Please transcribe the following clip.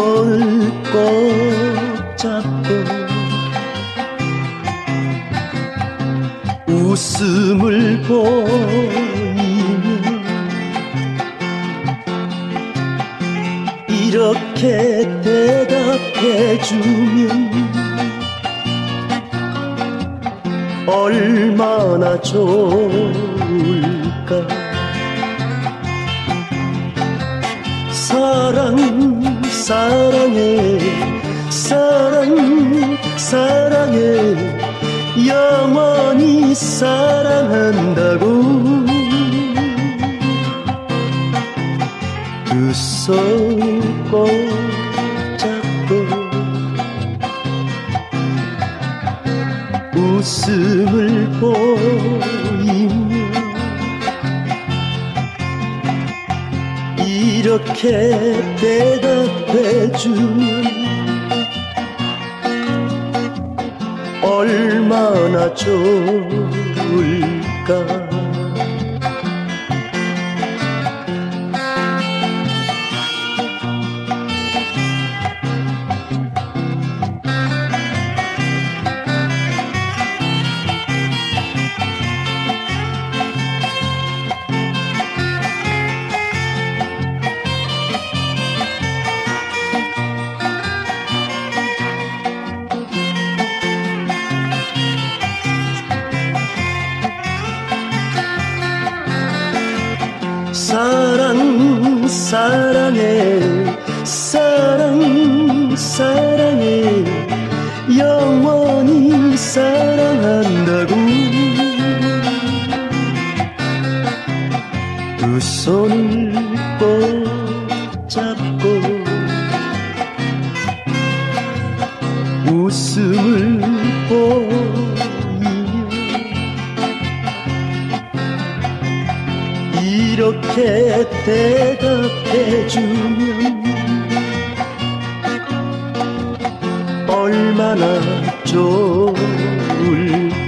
그 손을 꼭 잡고 웃음을 보이며 이렇게 대답해주면 얼마나 좋을까? 사랑 사랑해 사랑 사랑해. 영원히 사랑한다고. 그 손을 꼭 잡고 웃음을 보이 이렇게 대답해주면 얼마나 좋을까 사랑 사랑해 사랑 사랑해. 영원히 사랑한다고. 두 손을 꼭 잡고 웃음을 보 이렇게 대답해주면 얼마나 좋을까